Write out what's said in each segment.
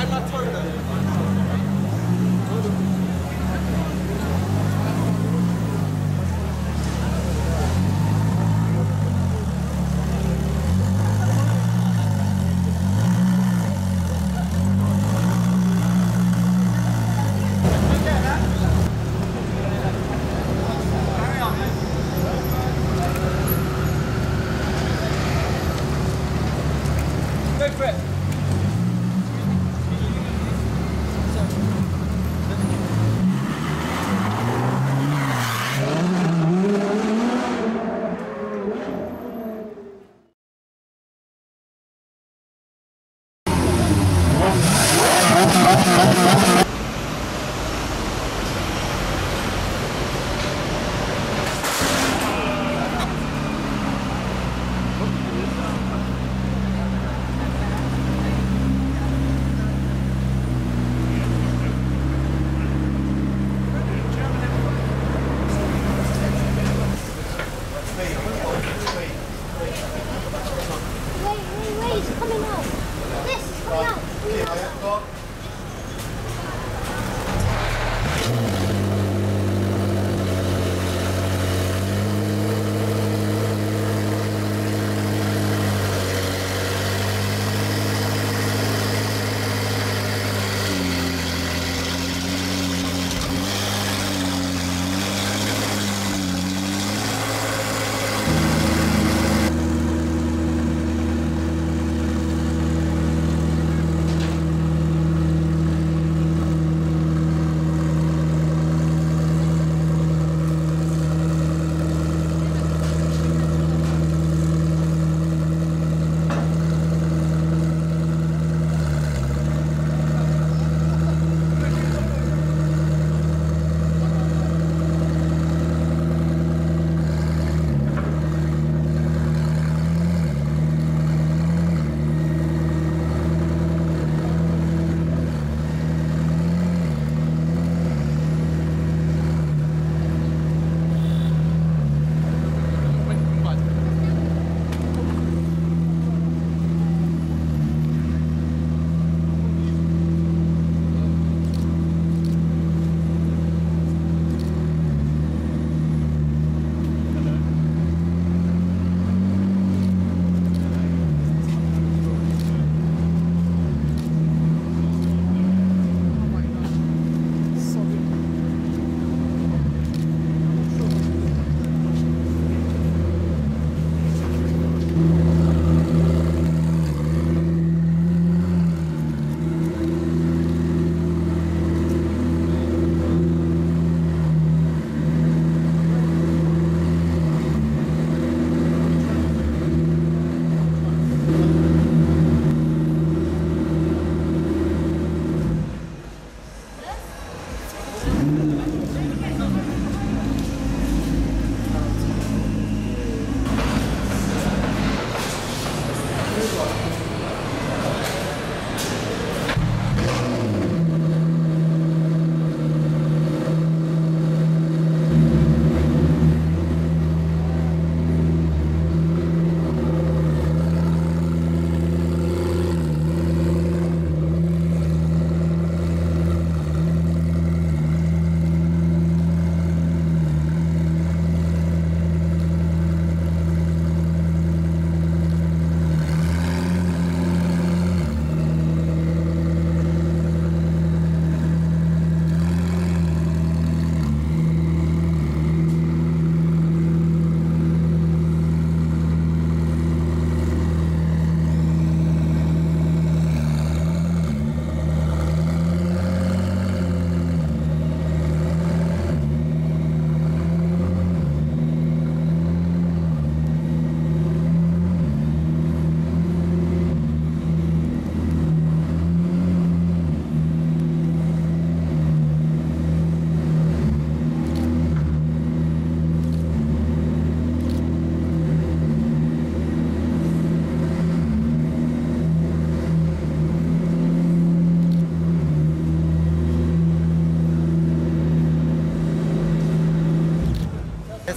I'm not turning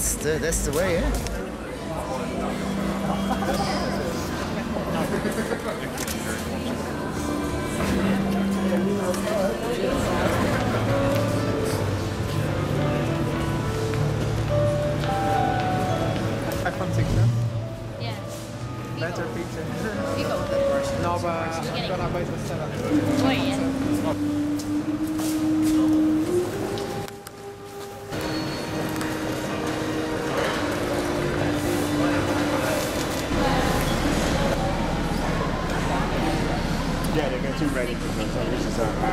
That's the that's the way, yeah. So this is all